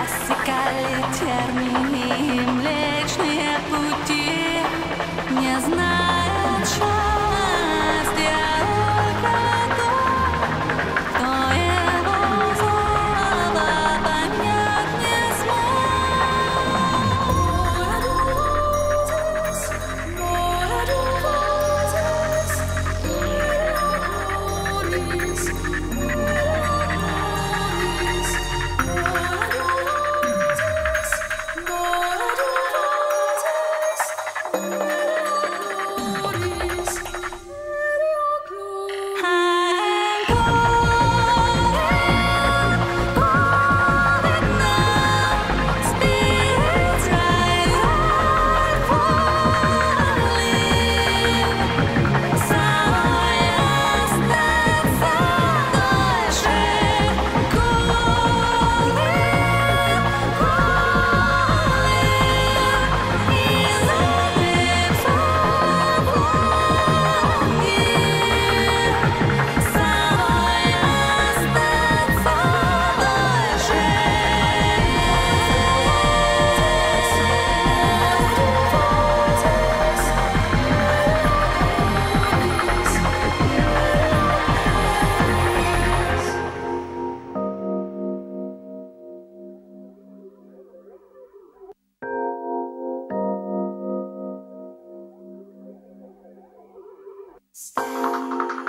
classical termine Stay.